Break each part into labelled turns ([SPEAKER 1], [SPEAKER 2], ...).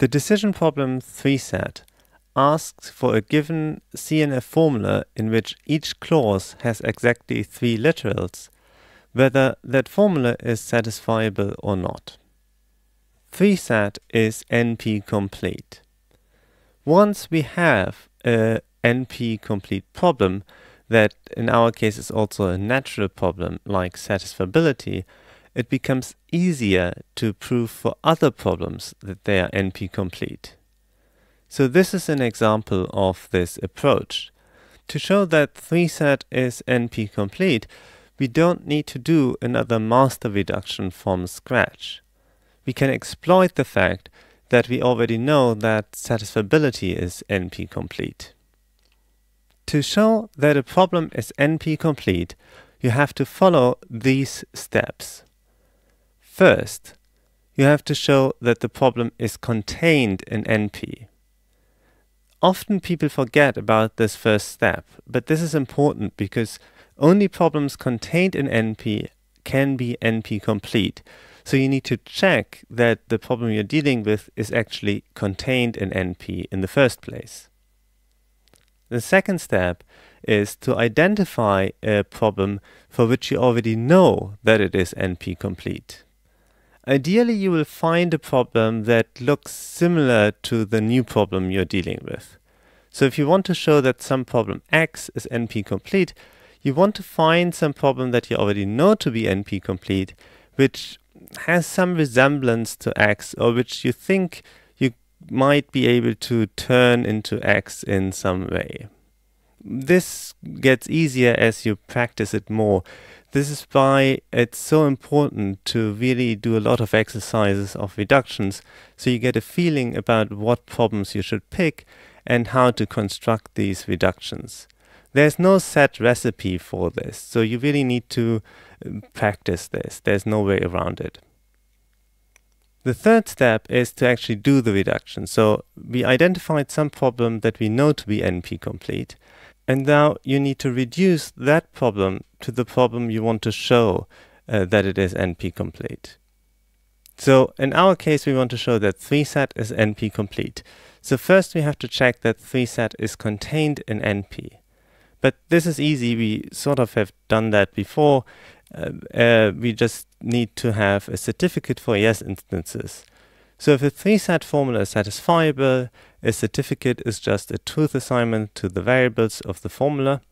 [SPEAKER 1] The decision problem 3SAT asks for a given CNF formula in which each clause has exactly three literals, whether that formula is satisfiable or not. 3SAT is NP complete. Once we have a NP complete problem that in our case is also a natural problem like satisfiability, it becomes easier to prove for other problems that they are NP complete. So this is an example of this approach. To show that 3SAT is NP complete, we don't need to do another master reduction from scratch. We can exploit the fact that we already know that satisfiability is NP complete. To show that a problem is NP complete, you have to follow these steps. First, you have to show that the problem is contained in NP. Often people forget about this first step, but this is important because only problems contained in NP can be NP complete. So you need to check that the problem you're dealing with is actually contained in NP in the first place. The second step is to identify a problem for which you already know that it is NP complete. Ideally, you will find a problem that looks similar to the new problem you're dealing with. So if you want to show that some problem X is NP complete, you want to find some problem that you already know to be NP complete, which has some resemblance to X or which you think you might be able to turn into X in some way. This gets easier as you practice it more. This is why it's so important to really do a lot of exercises of reductions so you get a feeling about what problems you should pick and how to construct these reductions. There's no set recipe for this, so you really need to um, practice this. There's no way around it. The third step is to actually do the reduction. So we identified some problem that we know to be NP complete, and now you need to reduce that problem to the problem you want to show uh, that it is NP complete. So in our case, we want to show that 3SAT is NP complete. So first we have to check that 3SAT is contained in NP. But this is easy, we sort of have done that before. Uh, uh, we just need to have a certificate for yes instances. So if a 3SAT formula is satisfiable, a certificate is just a truth assignment to the variables of the formula.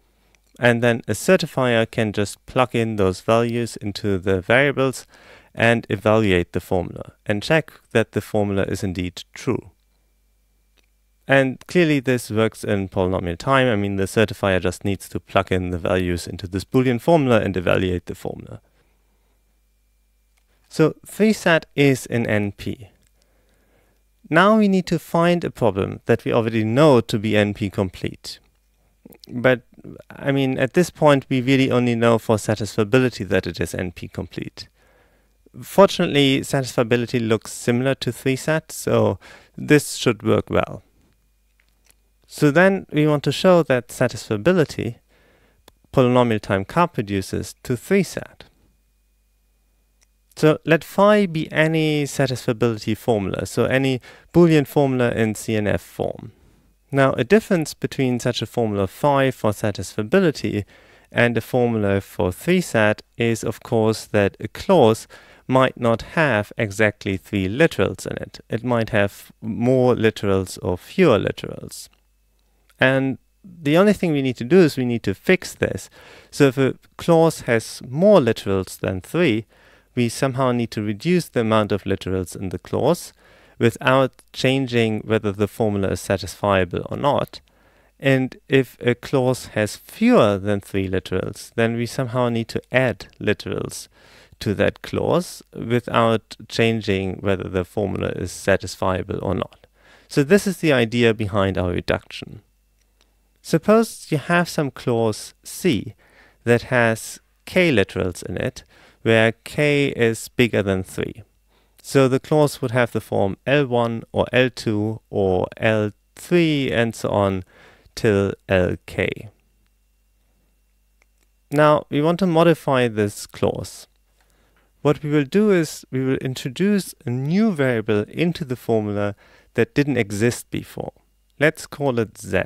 [SPEAKER 1] And then a certifier can just plug in those values into the variables and evaluate the formula and check that the formula is indeed true. And clearly this works in polynomial time. I mean, the certifier just needs to plug in the values into this Boolean formula and evaluate the formula. So 3SAT is in NP. Now we need to find a problem that we already know to be NP complete. But I mean, at this point, we really only know for satisfiability that it is NP complete. Fortunately, satisfiability looks similar to 3SAT, so this should work well. So then we want to show that satisfiability polynomial time Karp reduces to 3SAT. So let phi be any satisfiability formula, so any Boolean formula in CNF form. Now a difference between such a formula phi for satisfiability and a formula for 3SAT is of course that a clause might not have exactly three literals in it. It might have more literals or fewer literals. And the only thing we need to do is we need to fix this. So if a clause has more literals than three, we somehow need to reduce the amount of literals in the clause without changing whether the formula is satisfiable or not. And if a clause has fewer than three literals, then we somehow need to add literals to that clause without changing whether the formula is satisfiable or not. So this is the idea behind our reduction. Suppose you have some clause C that has k literals in it, where k is bigger than 3. So the clause would have the form L1 or L2 or L3 and so on till Lk. Now we want to modify this clause. what we will do is we will introduce a new variable into the formula that didn't exist before. Let's call it z.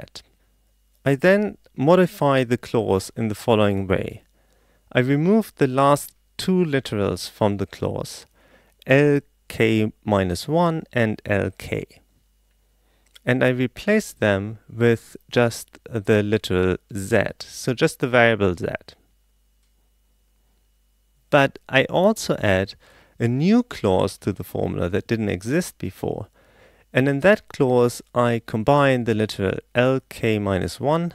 [SPEAKER 1] I then modify the clause in the following way. I remove the last two literals from the clause, lk minus 1 and lk. And I replace them with just the literal z, so just the variable z. But I also add a new clause to the formula that didn't exist before. And in that clause, I combine the literal lk minus 1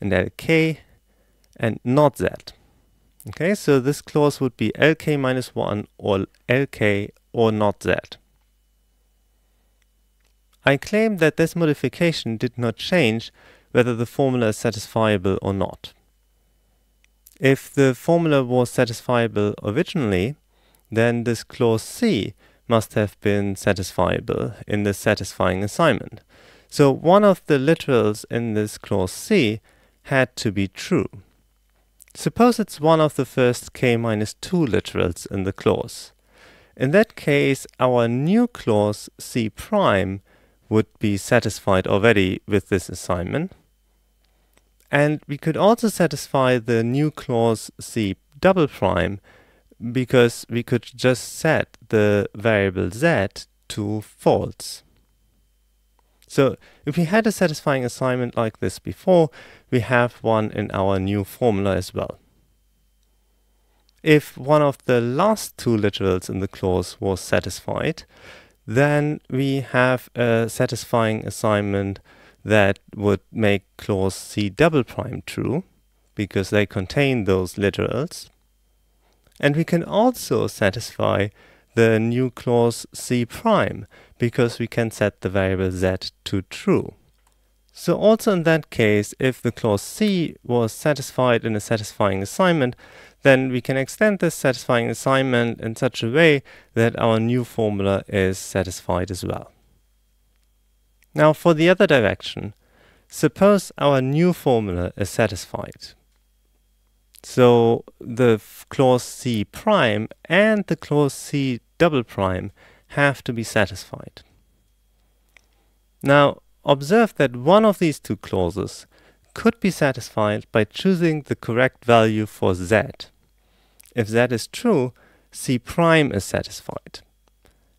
[SPEAKER 1] and lk and not z. Okay, so this clause would be lk minus 1 or lk or not z. I claim that this modification did not change whether the formula is satisfiable or not. If the formula was satisfiable originally, then this clause C must have been satisfiable in the satisfying assignment. So one of the literals in this clause C had to be true. Suppose it's one of the first k minus 2 literals in the clause. In that case, our new clause C prime would be satisfied already with this assignment. And we could also satisfy the new clause C double prime because we could just set the variable z to false. So if we had a satisfying assignment like this before, we have one in our new formula as well. If one of the last two literals in the clause was satisfied, then we have a satisfying assignment that would make clause C double prime true, because they contain those literals. And we can also satisfy the new clause C prime, because we can set the variable z to true. So also in that case, if the clause C was satisfied in a satisfying assignment, then we can extend this satisfying assignment in such a way that our new formula is satisfied as well. Now for the other direction, suppose our new formula is satisfied. So the clause C prime and the clause C double prime have to be satisfied. Now observe that one of these two clauses could be satisfied by choosing the correct value for z. If z is true, C prime is satisfied.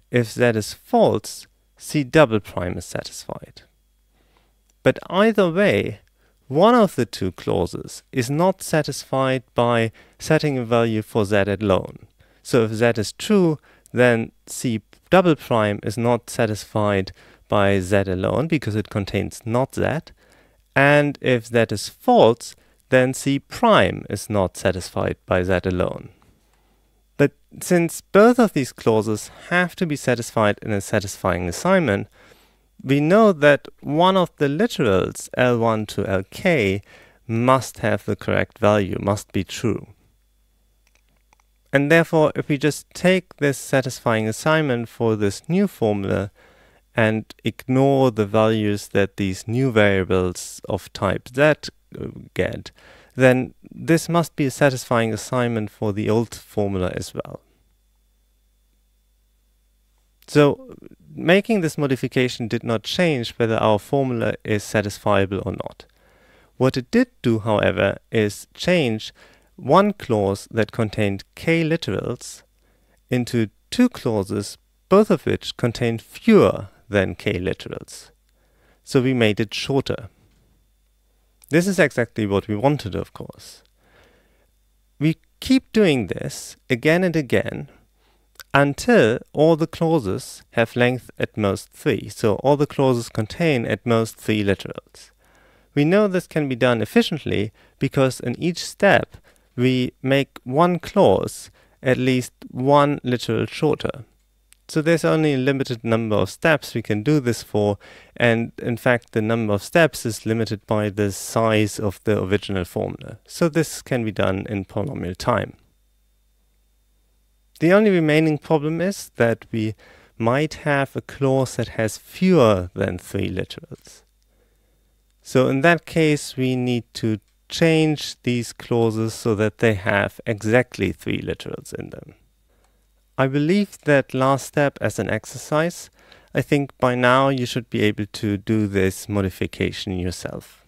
[SPEAKER 1] If z is false, C double prime is satisfied. But either way, one of the two clauses is not satisfied by setting a value for z alone. So if z is true, then C double prime is not satisfied by z alone because it contains not z. And if z is false, then C prime is not satisfied by z alone. But since both of these clauses have to be satisfied in a satisfying assignment, we know that one of the literals, L1 to Lk, must have the correct value, must be true. And therefore, if we just take this satisfying assignment for this new formula and ignore the values that these new variables of type z uh, get, then this must be a satisfying assignment for the old formula as well. So making this modification did not change whether our formula is satisfiable or not. What it did do, however, is change one clause that contained k literals into two clauses, both of which contained fewer than k literals. So we made it shorter. This is exactly what we wanted, of course. We keep doing this again and again until all the clauses have length at most 3. So all the clauses contain at most 3 literals. We know this can be done efficiently because in each step we make one clause at least one literal shorter. So there's only a limited number of steps we can do this for, and in fact the number of steps is limited by the size of the original formula. So this can be done in polynomial time. The only remaining problem is that we might have a clause that has fewer than three literals. So in that case we need to change these clauses so that they have exactly three literals in them. I leave that last step as an exercise. I think by now you should be able to do this modification yourself.